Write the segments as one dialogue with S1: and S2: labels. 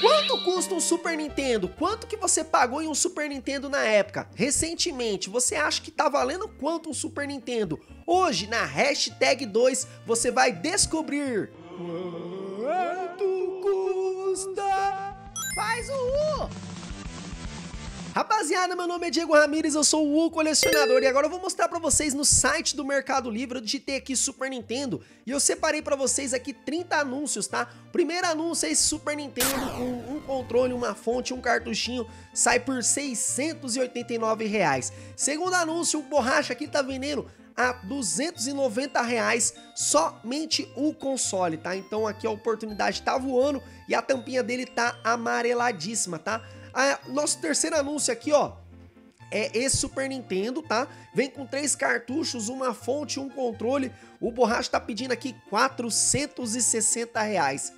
S1: Quanto custa um Super Nintendo? Quanto que você pagou em um Super Nintendo na época? Recentemente, você acha que tá valendo quanto um Super Nintendo? Hoje, na hashtag 2, você vai descobrir... Quanto custa? Faz o U! Rapaziada, meu nome é Diego Ramires, eu sou o colecionador e agora eu vou mostrar pra vocês no site do Mercado Livre, eu digitei aqui Super Nintendo e eu separei pra vocês aqui 30 anúncios, tá? Primeiro anúncio é esse Super Nintendo com um controle, uma fonte, um cartuchinho, sai por 689 reais. Segundo anúncio, o borracha aqui tá vendendo a 290 reais somente o console, tá? Então aqui a oportunidade tá voando e a tampinha dele tá amareladíssima, tá? A, nosso terceiro anúncio aqui, ó, é esse Super Nintendo, tá? Vem com três cartuchos, uma fonte um controle. O Borracha tá pedindo aqui 460 reais.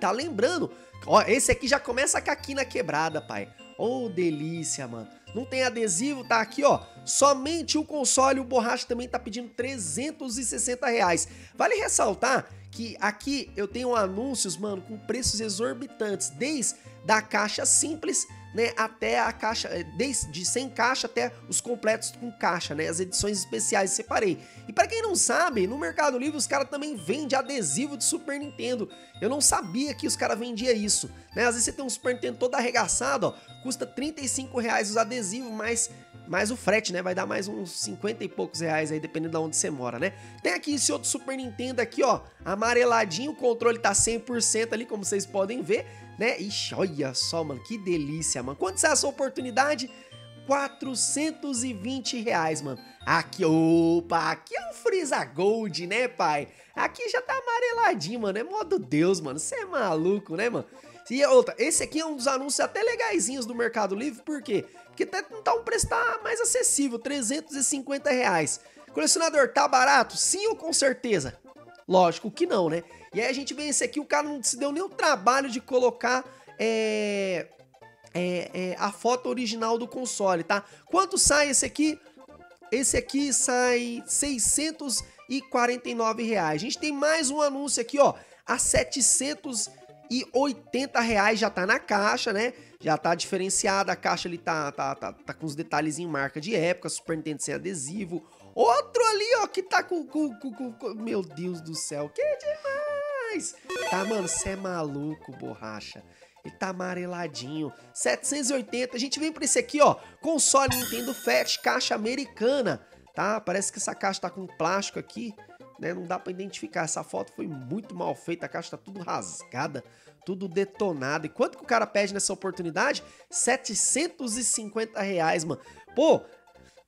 S1: Tá lembrando? Ó, esse aqui já começa com a quina quebrada, pai. Oh, delícia, mano. Não tem adesivo, tá aqui, ó. Somente o console, o Borracha também tá pedindo 360 reais. Vale ressaltar que aqui eu tenho anúncios, mano, com preços exorbitantes, desde da caixa simples, né, até a caixa, eh, desde sem caixa até os completos com caixa, né, as edições especiais separei. E para quem não sabe, no Mercado Livre os caras também vendem adesivo de Super Nintendo. Eu não sabia que os caras vendiam isso, né, às vezes você tem um Super Nintendo todo arregaçado, ó, custa 35 reais os adesivos, mas mais o frete, né? Vai dar mais uns 50 e poucos reais aí, dependendo de onde você mora, né? Tem aqui esse outro Super Nintendo aqui, ó, amareladinho, o controle tá 100% ali, como vocês podem ver, né? Ixi, olha só, mano, que delícia, mano. Quanto é essa oportunidade? 420 reais, mano. Aqui, opa, aqui é um Freeza Gold, né, pai? Aqui já tá amareladinho, mano. É modo Deus, mano. Você é maluco, né, mano? E outra, esse aqui é um dos anúncios até legaisinhos do Mercado Livre, por quê? Porque tá, tá um preço tá mais acessível, 350 reais. Colecionador, tá barato? Sim ou com certeza? Lógico que não, né? E aí a gente vê esse aqui, o cara não se deu nem o trabalho de colocar é, é, é, a foto original do console, tá? Quanto sai esse aqui? Esse aqui sai 649 reais. A gente tem mais um anúncio aqui, ó, a 700 e 80 reais já tá na caixa, né? Já tá diferenciada, a caixa ali tá, tá, tá, tá com os detalhes em marca de época, Super Nintendo sem adesivo. Outro ali, ó, que tá com, com, com, com Meu Deus do céu, que demais! Tá, mano, você é maluco, borracha. Ele tá amareladinho. 780. A gente vem pra esse aqui, ó. Console Nintendo Fat, caixa americana. Tá? Parece que essa caixa tá com plástico aqui né? Não dá para identificar. Essa foto foi muito mal feita, a caixa tá tudo rasgada, tudo detonado. E quanto que o cara pede nessa oportunidade? 750 reais, mano. Pô,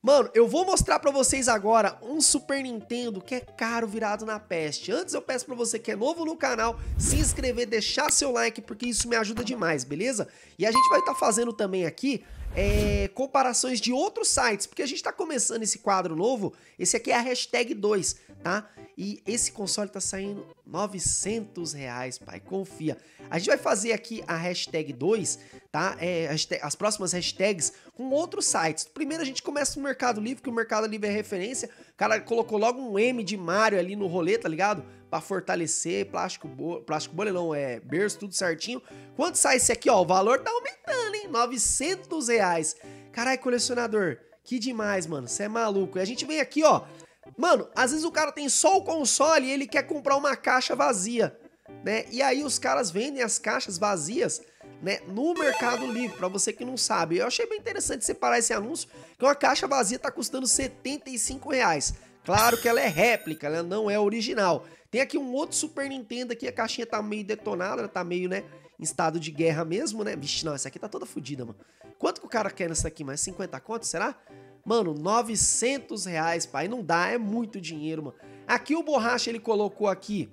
S1: Mano, eu vou mostrar pra vocês agora um Super Nintendo que é caro virado na peste. Antes eu peço pra você que é novo no canal, se inscrever, deixar seu like, porque isso me ajuda demais, beleza? E a gente vai estar tá fazendo também aqui é, comparações de outros sites, porque a gente tá começando esse quadro novo, esse aqui é a hashtag 2, tá? E esse console tá saindo 900 reais, pai, confia. A gente vai fazer aqui a hashtag 2, tá? É, as próximas hashtags com outros sites. Primeiro a gente começa no Mercado Livre, que o Mercado Livre é referência. O cara colocou logo um M de Mario ali no rolê, tá ligado? Pra fortalecer, plástico, bo... plástico bolha é berço, tudo certinho. Quanto sai esse aqui, ó? O valor tá aumentando, hein? 900 reais. Caralho, colecionador, que demais, mano. Você é maluco. E a gente vem aqui, ó Mano, às vezes o cara tem só o console e ele quer comprar uma caixa vazia, né? E aí os caras vendem as caixas vazias, né, no Mercado Livre, para você que não sabe. Eu achei bem interessante separar esse anúncio, que uma caixa vazia tá custando 75 reais. Claro que ela é réplica, ela não é original. Tem aqui um outro Super Nintendo aqui, a caixinha tá meio detonada, tá meio, né, em estado de guerra mesmo, né? Vixe, não, essa aqui tá toda fodida, mano. Quanto que o cara quer nessa aqui? Mais 50 conto, será? Mano, 900 reais, pai. Não dá, é muito dinheiro, mano. Aqui o Borracha, ele colocou aqui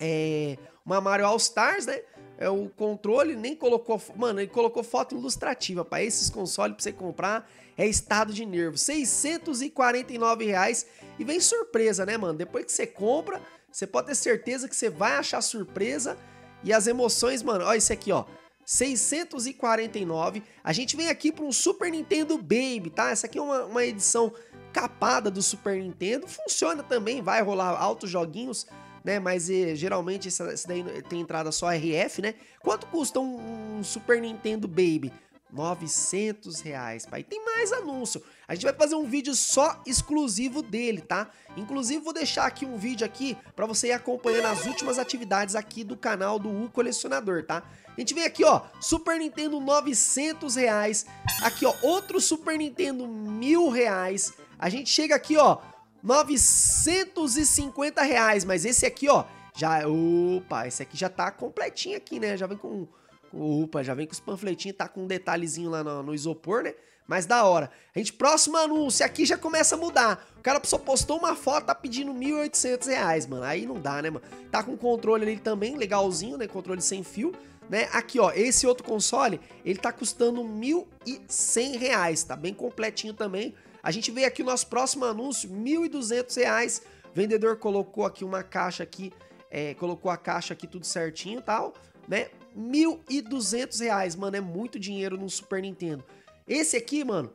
S1: é, uma Mario All Stars, né? É o controle, nem colocou... Mano, ele colocou foto ilustrativa, pai. Esses consoles pra você comprar é estado de nervo. 649 reais. E vem surpresa, né, mano? Depois que você compra, você pode ter certeza que você vai achar surpresa. E as emoções, mano, olha esse aqui, ó. 649. A gente vem aqui para um Super Nintendo Baby, tá? Essa aqui é uma, uma edição capada do Super Nintendo. Funciona também, vai rolar altos joguinhos, né? Mas e, geralmente esse, esse daí tem entrada só RF, né? Quanto custa um, um Super Nintendo Baby? 900 reais, pai. Tem mais anúncio. A gente vai fazer um vídeo só exclusivo dele, tá? Inclusive, vou deixar aqui um vídeo aqui para você ir acompanhando as últimas atividades aqui do canal do U Colecionador, tá? A gente vem aqui, ó, Super Nintendo 900 reais. Aqui, ó, outro Super Nintendo mil reais. A gente chega aqui, ó, 950 reais. Mas esse aqui, ó, já... Opa, esse aqui já tá completinho aqui, né? Já vem com Opa, já vem com os panfletinhos, tá com um detalhezinho lá no, no, isopor, né? Mas da hora. A gente, próximo anúncio, aqui já começa a mudar. O cara só postou uma foto, tá pedindo 1.800 reais, mano. Aí não dá, né, mano? Tá com controle ali também, legalzinho, né? Controle sem fio, né? Aqui, ó, esse outro console, ele tá custando 1.100 reais, tá bem completinho também. A gente vê aqui o nosso próximo anúncio, 1.200 reais. O vendedor colocou aqui uma caixa aqui, é, colocou a caixa aqui tudo certinho e tal, né? 1.200 reais, mano, é muito dinheiro num Super Nintendo. Esse aqui, mano,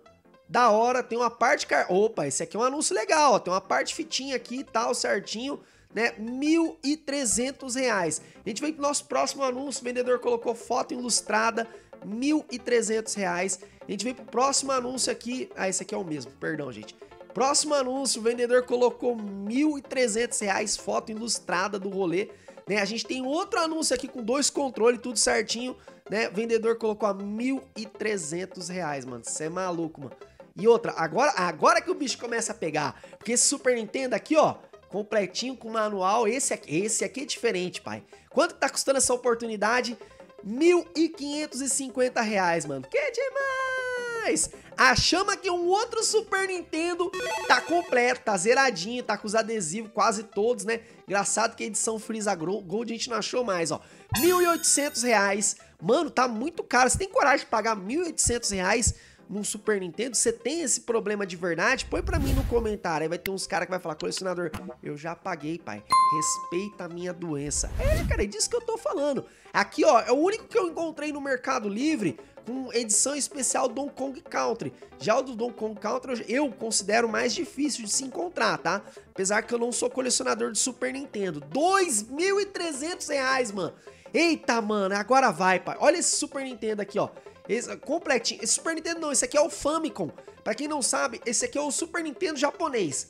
S1: da hora, tem uma parte... Car... Opa, esse aqui é um anúncio legal, ó, tem uma parte fitinha aqui e tal, certinho, né? 1.300 reais. A gente vem pro nosso próximo anúncio, o vendedor colocou foto ilustrada, 1.300 reais. A gente vem pro próximo anúncio aqui, ah, esse aqui é o mesmo, perdão, gente. Próximo anúncio, o vendedor colocou 1.300 reais, foto ilustrada do rolê, né? A gente tem outro anúncio aqui com dois controles, tudo certinho, né? O vendedor colocou a 1.300 reais, mano. Você é maluco, mano. E outra, agora, agora que o bicho começa a pegar, porque esse Super Nintendo aqui, ó, completinho com manual, esse aqui, esse aqui é diferente, pai. Quanto tá custando essa oportunidade? 1.550 reais, mano. Que demais! Achamos que um outro Super Nintendo tá completo, tá zeradinho, tá com os adesivos quase todos, né? Engraçado que a edição Freeza Gold a gente não achou mais, ó. R$ 1.800. Mano, tá muito caro. Você tem coragem de pagar R$ 1.800 num Super Nintendo? Você tem esse problema de verdade? Põe pra mim no comentário. Aí vai ter uns caras que vai falar, colecionador, eu já paguei, pai. Respeita a minha doença. É, cara, é disso que eu tô falando. Aqui, ó, é o único que eu encontrei no Mercado Livre com edição especial Donkey Kong Country. Já o do Donkey Kong Country eu considero mais difícil de se encontrar, tá? Apesar que eu não sou colecionador de Super Nintendo. R$ 2.300, mano. Eita, mano, agora vai, pai. Olha esse Super Nintendo aqui, ó. Esse, completinho. Esse Super Nintendo não, esse aqui é o Famicom. Pra quem não sabe, esse aqui é o Super Nintendo japonês.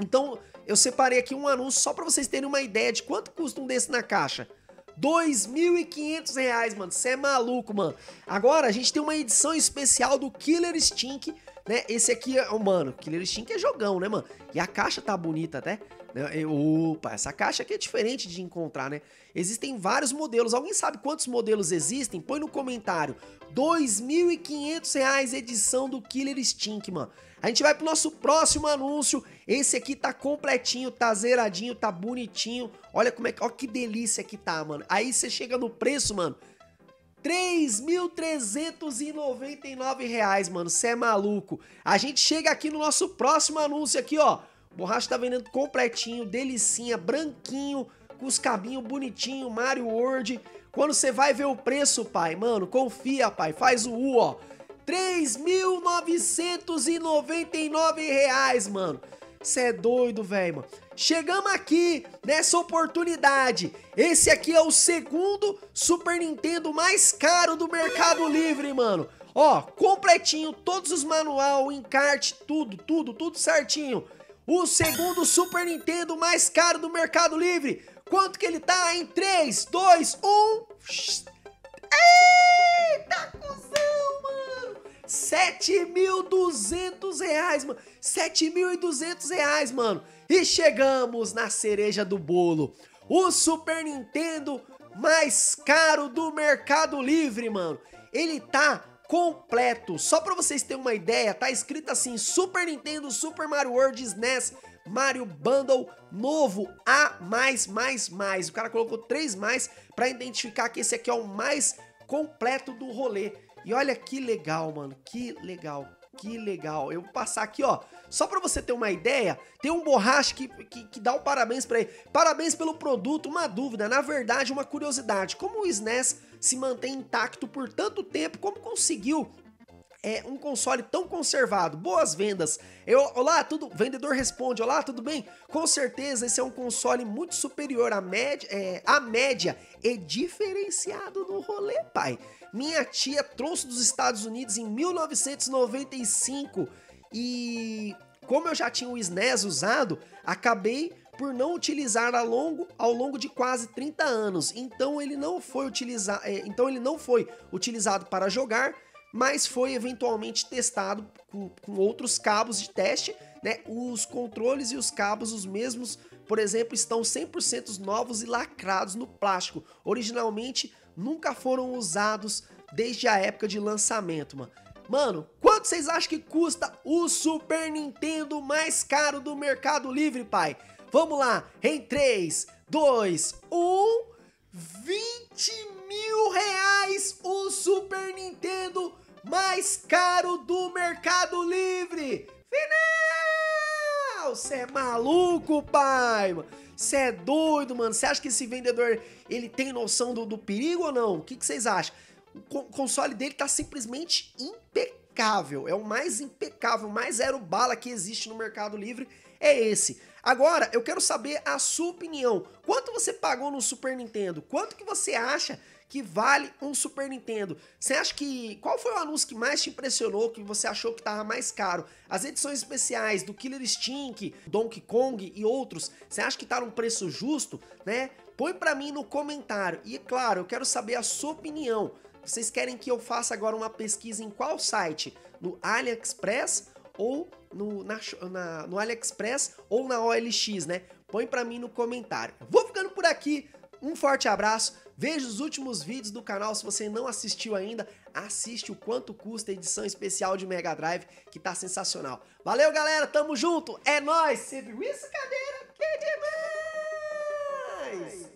S1: Então, eu separei aqui um anúncio só pra vocês terem uma ideia de quanto custa um desse na caixa. 2.500 reais, mano. Você é maluco, mano. Agora, a gente tem uma edição especial do Killer Stink, né? Esse aqui, oh, mano, Killer Stink é jogão, né, mano? E a caixa tá bonita até. Né? Opa, essa caixa aqui é diferente de encontrar, né? Existem vários modelos. Alguém sabe quantos modelos existem? Põe no comentário. R$ 2.500 edição do Killer Stink, mano. A gente vai pro nosso próximo anúncio. Esse aqui tá completinho, tá zeradinho, tá bonitinho. Olha como é que, ó que delícia que tá, mano. Aí você chega no preço, mano. 3.399 reais, mano. Você é maluco. A gente chega aqui no nosso próximo anúncio aqui, ó. Borracha tá vendendo completinho, delicinha, branquinho, com os cabinhos bonitinho, Mario World. Quando você vai ver o preço, pai, mano, confia, pai, faz o U, ó. 3.999 reais, mano. Você é doido, velho, mano. Chegamos aqui nessa oportunidade. Esse aqui é o segundo Super Nintendo mais caro do Mercado Livre, mano. Ó, completinho, todos os manual, encarte, tudo, tudo, tudo certinho. O segundo Super Nintendo mais caro do Mercado Livre. Quanto que ele tá? Em 3, 2, 1... Eita, cuzão, mano! 7.200 reais, mano. 7.200 reais, mano. E chegamos na cereja do bolo. O Super Nintendo mais caro do Mercado Livre, mano. Ele tá completo. Só pra vocês terem uma ideia, tá escrito assim, Super Nintendo, Super Mario World, SNES, Mario Bundle novo A+++. O cara colocou 3 mais pra identificar que esse aqui é o mais completo do rolê. E olha que legal, mano, que legal, que legal. Eu vou passar aqui, ó, só pra você ter uma ideia, tem um borracha que, que, que dá um parabéns pra ele. Parabéns pelo produto, uma dúvida, na verdade uma curiosidade. Como o SNES se mantém intacto por tanto tempo, como conseguiu é um console tão conservado, boas vendas. Eu, olá, tudo, vendedor responde, olá, tudo bem? Com certeza esse é um console muito superior à média, é, à média e diferenciado no rolê, pai. Minha tia trouxe dos Estados Unidos em 1995 e como eu já tinha o SNES usado, acabei por não utilizar ao longo, ao longo de quase 30 anos. Então ele não foi utilizado, é, então ele não foi utilizado para jogar, mas foi eventualmente testado com, com outros cabos de teste, né? Os controles e os cabos os mesmos, por exemplo, estão 100% novos e lacrados no plástico. Originalmente nunca foram usados desde a época de lançamento, mano. Mano, quanto vocês acham que custa o Super Nintendo mais caro do Mercado Livre, pai? Vamos lá, em 3, 2, 1. 20 mil reais o Super Nintendo mais caro do Mercado Livre. Final! Você é maluco, pai? Você é doido, mano? Você acha que esse vendedor ele tem noção do, do perigo ou não? O que vocês acham? O console dele tá simplesmente impecável. É o mais impecável, mais zero bala que existe no Mercado Livre. É esse. Agora, eu quero saber a sua opinião. Quanto você pagou no Super Nintendo? Quanto que você acha que vale um Super Nintendo? Você acha que... Qual foi o anúncio que mais te impressionou, que você achou que estava mais caro? As edições especiais do Killer Instinct, Donkey Kong e outros, você acha que tá um preço justo, né? Põe pra mim no comentário. E, claro, eu quero saber a sua opinião. Vocês querem que eu faça agora uma pesquisa em qual site? No AliExpress ou no, na, na, no AliExpress ou na OLX, né? Põe pra mim no comentário. Vou ficando por aqui. Um forte abraço. Veja os últimos vídeos do canal. Se você não assistiu ainda, assiste o quanto custa a edição especial de Mega Drive, que tá sensacional. Valeu, galera. Tamo junto. É nóis. Você viu isso, cadeira? Que demais!